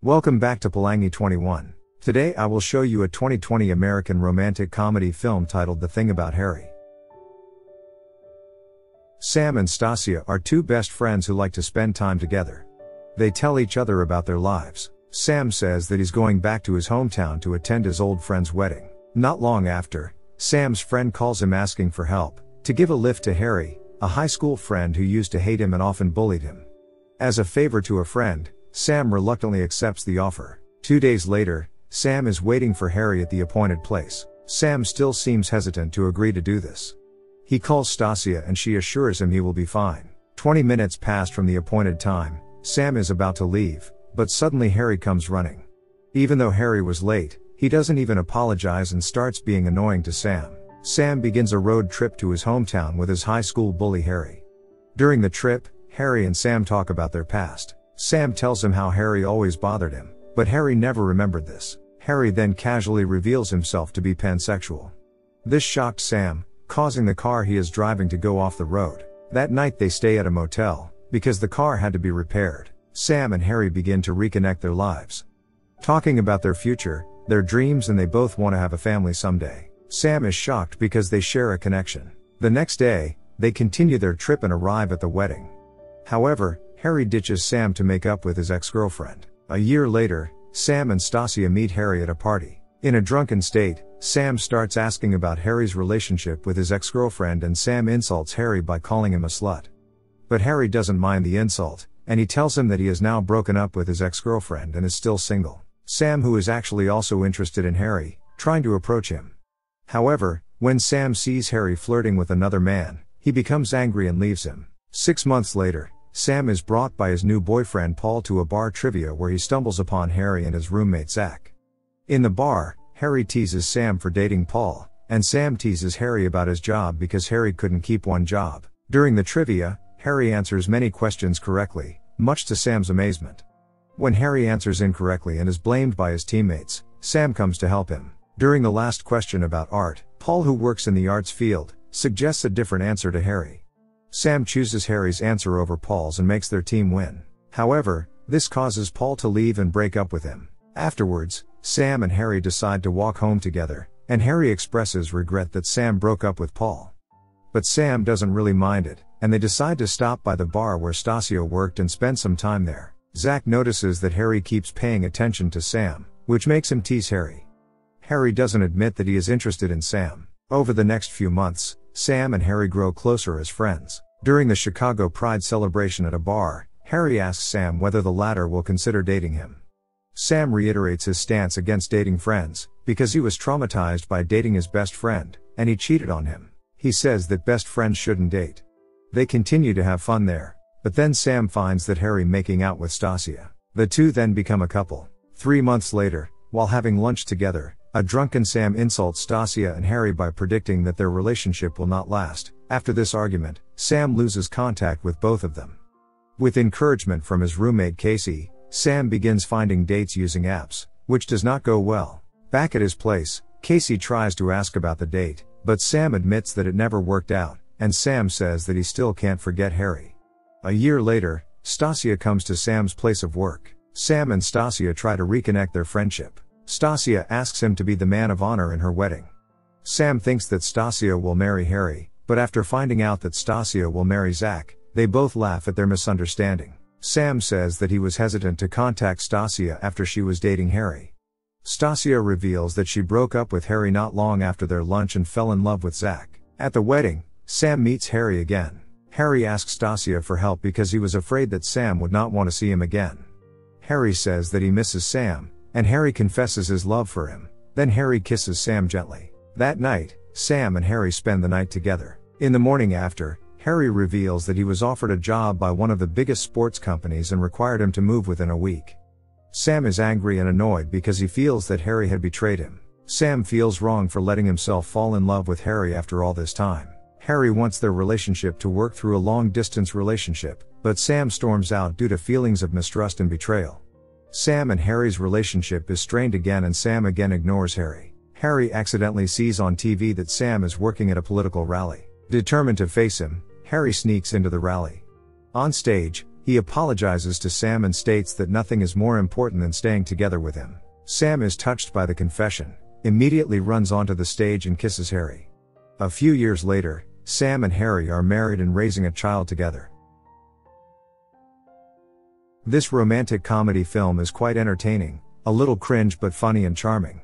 Welcome back to Pelangi 21. Today I will show you a 2020 American romantic comedy film titled The Thing About Harry. Sam and Stasia are two best friends who like to spend time together. They tell each other about their lives. Sam says that he's going back to his hometown to attend his old friend's wedding. Not long after, Sam's friend calls him asking for help, to give a lift to Harry, a high school friend who used to hate him and often bullied him. As a favor to a friend, Sam reluctantly accepts the offer. Two days later, Sam is waiting for Harry at the appointed place. Sam still seems hesitant to agree to do this. He calls Stasia and she assures him he will be fine. 20 minutes passed from the appointed time, Sam is about to leave, but suddenly Harry comes running. Even though Harry was late, he doesn't even apologize and starts being annoying to Sam. Sam begins a road trip to his hometown with his high school bully Harry. During the trip, Harry and Sam talk about their past. Sam tells him how Harry always bothered him, but Harry never remembered this. Harry then casually reveals himself to be pansexual. This shocked Sam, causing the car he is driving to go off the road. That night they stay at a motel, because the car had to be repaired. Sam and Harry begin to reconnect their lives. Talking about their future, their dreams and they both want to have a family someday. Sam is shocked because they share a connection. The next day, they continue their trip and arrive at the wedding. However, Harry ditches Sam to make up with his ex-girlfriend. A year later, Sam and Stasia meet Harry at a party. In a drunken state, Sam starts asking about Harry's relationship with his ex-girlfriend and Sam insults Harry by calling him a slut. But Harry doesn't mind the insult, and he tells him that he is now broken up with his ex-girlfriend and is still single. Sam who is actually also interested in Harry, trying to approach him. However, when Sam sees Harry flirting with another man, he becomes angry and leaves him. Six months later, Sam is brought by his new boyfriend Paul to a bar trivia where he stumbles upon Harry and his roommate Zach. In the bar, Harry teases Sam for dating Paul, and Sam teases Harry about his job because Harry couldn't keep one job. During the trivia, Harry answers many questions correctly, much to Sam's amazement. When Harry answers incorrectly and is blamed by his teammates, Sam comes to help him. During the last question about art, Paul, who works in the arts field, suggests a different answer to Harry. Sam chooses Harry's answer over Paul's and makes their team win. However, this causes Paul to leave and break up with him. Afterwards, Sam and Harry decide to walk home together, and Harry expresses regret that Sam broke up with Paul. But Sam doesn't really mind it, and they decide to stop by the bar where Stasia worked and spend some time there. Zach notices that Harry keeps paying attention to Sam, which makes him tease Harry. Harry doesn't admit that he is interested in Sam. Over the next few months, Sam and Harry grow closer as friends. During the Chicago Pride celebration at a bar, Harry asks Sam whether the latter will consider dating him. Sam reiterates his stance against dating friends, because he was traumatized by dating his best friend, and he cheated on him. He says that best friends shouldn't date. They continue to have fun there, but then Sam finds that Harry making out with Stasia. The two then become a couple. Three months later, while having lunch together, a drunken Sam insults Stasia and Harry by predicting that their relationship will not last. After this argument, Sam loses contact with both of them. With encouragement from his roommate Casey, Sam begins finding dates using apps, which does not go well. Back at his place, Casey tries to ask about the date, but Sam admits that it never worked out, and Sam says that he still can't forget Harry. A year later, Stasia comes to Sam's place of work. Sam and Stasia try to reconnect their friendship. Stasia asks him to be the man of honor in her wedding. Sam thinks that Stasia will marry Harry, but after finding out that Stasia will marry Zach, they both laugh at their misunderstanding. Sam says that he was hesitant to contact Stasia after she was dating Harry. Stasia reveals that she broke up with Harry not long after their lunch and fell in love with Zach. At the wedding, Sam meets Harry again. Harry asks Stasia for help because he was afraid that Sam would not want to see him again. Harry says that he misses Sam, and Harry confesses his love for him. Then Harry kisses Sam gently. That night, Sam and Harry spend the night together. In the morning after, Harry reveals that he was offered a job by one of the biggest sports companies and required him to move within a week. Sam is angry and annoyed because he feels that Harry had betrayed him. Sam feels wrong for letting himself fall in love with Harry after all this time. Harry wants their relationship to work through a long distance relationship, but Sam storms out due to feelings of mistrust and betrayal. Sam and Harry's relationship is strained again and Sam again ignores Harry. Harry accidentally sees on TV that Sam is working at a political rally. Determined to face him, Harry sneaks into the rally. On stage, He apologizes to Sam and states that nothing is more important than staying together with him. Sam is touched by the confession, immediately runs onto the stage and kisses Harry. A few years later, Sam and Harry are married and raising a child together. This romantic comedy film is quite entertaining, a little cringe but funny and charming.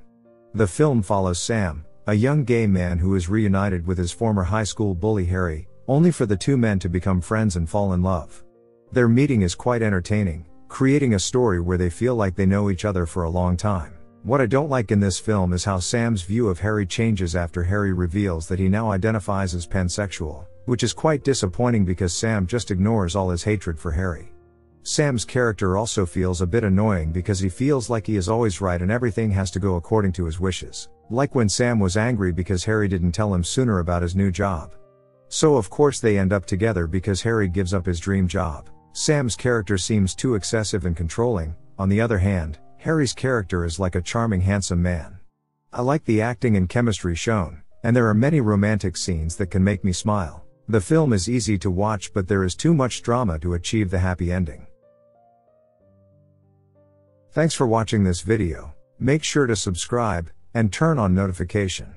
The film follows Sam, a young gay man who is reunited with his former high school bully Harry, only for the two men to become friends and fall in love. Their meeting is quite entertaining, creating a story where they feel like they know each other for a long time. What I don't like in this film is how Sam's view of Harry changes after Harry reveals that he now identifies as pansexual, which is quite disappointing because Sam just ignores all his hatred for Harry. Sam's character also feels a bit annoying because he feels like he is always right and everything has to go according to his wishes. Like when Sam was angry because Harry didn't tell him sooner about his new job. So of course they end up together because Harry gives up his dream job. Sam's character seems too excessive and controlling, on the other hand, Harry's character is like a charming handsome man. I like the acting and chemistry shown, and there are many romantic scenes that can make me smile. The film is easy to watch but there is too much drama to achieve the happy ending. Thanks for watching this video. Make sure to subscribe and turn on notification.